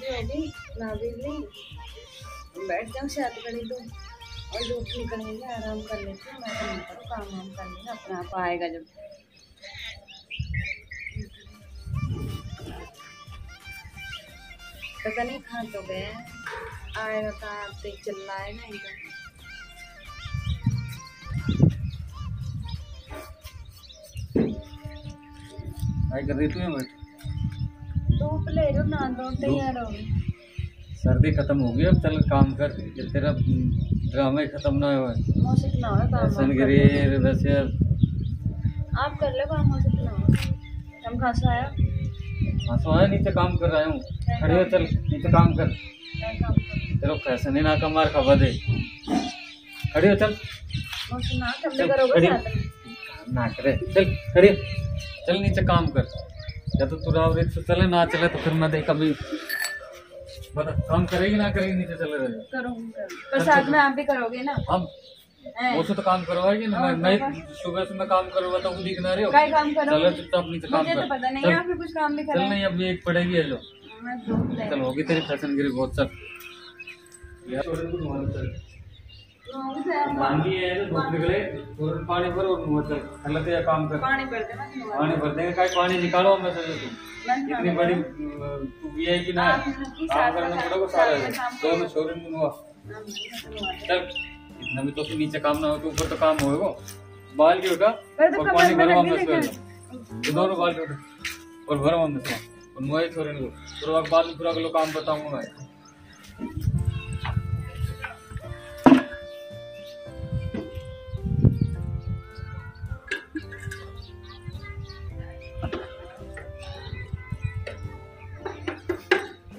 तैयार भी बैठ जाऊँ शायद करी तो और धूप निकलेंगे आराम कर लेते हैं, मैं तो नहीं करूँ, काम वाम कर लेना अपना आप आएगा जब। पता नहीं कहाँ तो गए आएगा कहाँ, अब तक चल ना इधर। काय कर रही तू धूप ले रहे ना दो। तैयार हो सर्दी खत्म हो गई अब चल काम कर ये तेरा ड्रामा ही खत्म ना हुआ मौसम ना हो काम वैसे आप कर लो काम मौसम ना हो हम कहाँ से आया। हाँ तो आया नीचे काम कर रहा हूँ। खड़े हो चल नीचे काम कर। तेरा फ़ैशन ही ना कमार खबर दे। खड़ी हो चल। ना करे। चल खड़ी हो। चल नीचे काम कर। या तो तू राव तो चले ना चले तो फिर मैं देख कभी बता काम करेगी ना करेगी नीचे चले रहे करूँगी। पर साथ में आप भी करोगे ना? हम? वो से तो काम करवाएगी ना। मैं मैं सुबह से मैं काम करवा तो दिखना रहे हो? काय काम करो चलो चुपचाप नीचे काम मुझे तो पता नहीं चल, है आपने कुछ काम भी चल करा नहीं अब एक पड़ेगी है। धूप चल होगी तेरी फ़ैशन गिरी बहुत चल यार मांगी है तो धूप निकले तुरंत पानी भर और मुँह चल गलत या काम कर पानी भर देना पानी भर देंगे काय पानी निकालो मैं से तू मैं इतनी बड़ी तू भी है कि ना काम करना पड़ेगा सारा में काम दो में छोरे में हुआ हम। चल इतना भी तो नीचे काम ना हो तो ऊपर तो काम होएगा बाल की उठा तो और पानी में भरवा लगी में लेकिन- सो ये दोनों बाल के उठा और भरवा में सो और मुझे छोरे को वक्त बाद में पूरा काम बताऊँगा मैं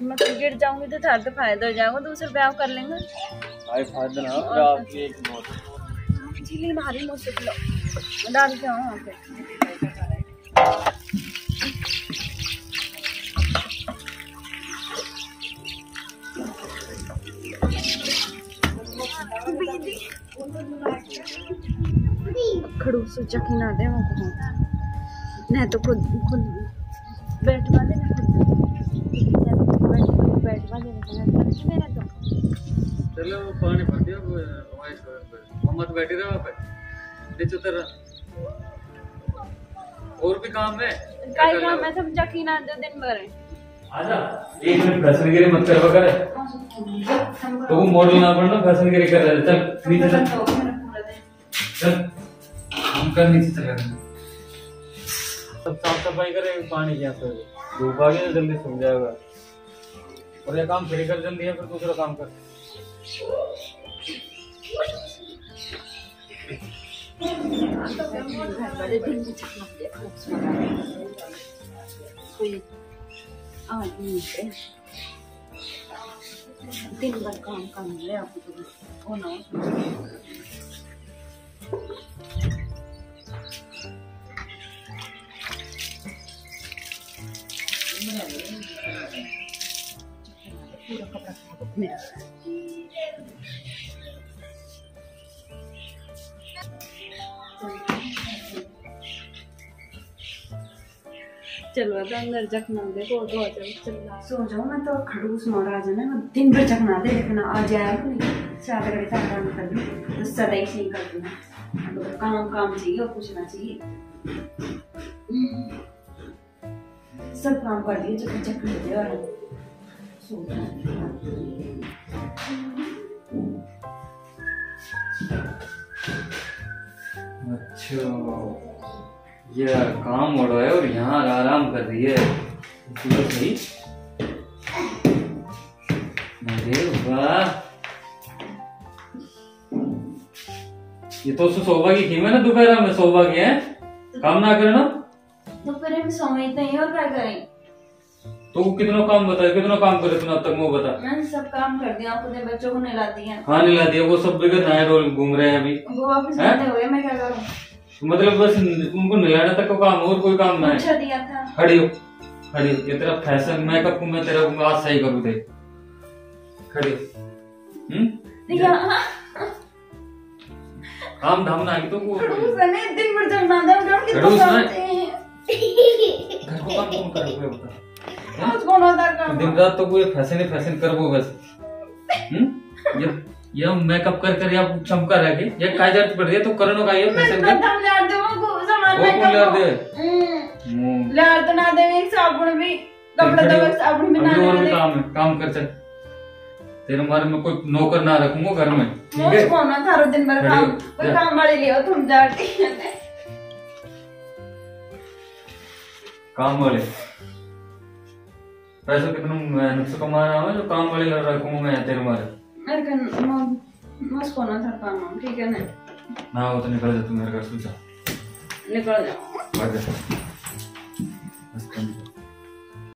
मैं तो गिर जाऊँगी तो थार तो फ़ायदा हो जाएगा दूसरे ब्याह कर लेंगे। भाई फ़ायदा ना हो आपकी एक मौत। झीली भारी मुझसे लो। डाल के आओ वहाँ पे। खड़ूस चकी ना दे नहीं तो खुद खुद बैठवा देना खुद बैठवा देना मेरा तो चलो वो पानी भर दिया वो हमारे छोरे पे। हम मत बैठी रहे पे। नीचे उतर और भी काम है? काय काम है सब चकी ना दिन भर है। आजा एक मिनट फ़ैशन गिरी मत कर तो वो मॉडल ना पड़ना फ़ैशन गिरी कर रहे चल नीचे चल। चल हम कर नीचे चले सब साफ़ सफ़ाई करे पानी क्या तो धूप आ गया जल्दी सूख जाएगा। और ये काम फिर कर जल्दी है, फिर दूसरा काम कर। दिन भर काम कर रहे आपको तो हो ना पूरा कपड़ा खराब मेरा चलो अब अंदर जखना तो आ जाओ चल। सो जाओ मैं तो खड़ूस महाराज है ना मैं दिन भर जखना दे देखना आ जाए कि नहीं। सात घड़ी तक काम कर लूँ तो सदा ही सही कर दूँ अब तो काम काम चाहिए और कुछ ना चाहिए। सब काम कर दिए जखना दे और अच्छा ये काम हो रहा है और यहाँ आराम कर रही है। सुबह सही ये तो सोबा की खीम है ना, दोपहर में सोबा की है। काम ना करना दोपहर में समय नहीं और क्या करें? तो कितना काम बता कितना काम करे तूने अब तक वो बता? मैंने सब काम कर दिया आपने बच्चों को नहला दिया हाँ नहीं ला दिया वो सब जगह नए रोल घूम रहे हैं अभी। वो वापस हैं? बंद हो मैं क्या करूँ? मतलब बस उनको नहलाने तक का काम और कोई काम ना है। पूछा दिया था। खड़ी हो खड़ी हो ये तेरा फ़ैशन मेकअप को मैं तेरा को आज सही करूँ दे खड़ी हो। हम्म? काम धाम ना आगे तो वो है दिन भर जब तो ना? हैं? घर को काम कौन करे बता दिन रात तो कोई फ़ैशन ही फ़ैशन कर वो बस। हम्म? ये ये मेकअप कर कर या चमका रह गई ये काय ज़रूरत पड़ रही तो करनो का ये फ़ैशन मैं के तब लाड़ दे वो सामान में कौन लाड़ दे? हम्म, मुँह लाड़ तो ना दे एक साबुन भी कपड़े तो बस साबुन भी ना दे काम है काम कर चल। तेरे मारे में कोई नौकर ना रखूँगा घर में ठीक है? उसको ना थारो दिन भर काम कोई काम वाली लियो तुम जाके काम वाले। पैसा कितना नुक्स से कमा रहा हूँ जो काम वाले कर रखूँगा मैं तेरे मारे। मेरे को उसको ना था काम ठीक है ना? ना वो तो निकल जा तू मेरे घर से जा। निकल जा।